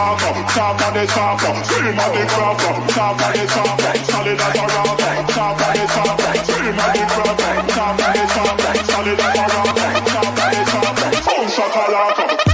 rapper, top on the topper, cream on the cropper, top on the topper, solid as a rock, top on the topper, cream on the cropper, top on the topper, solid as a rock, top on the topper, boom shakalaka.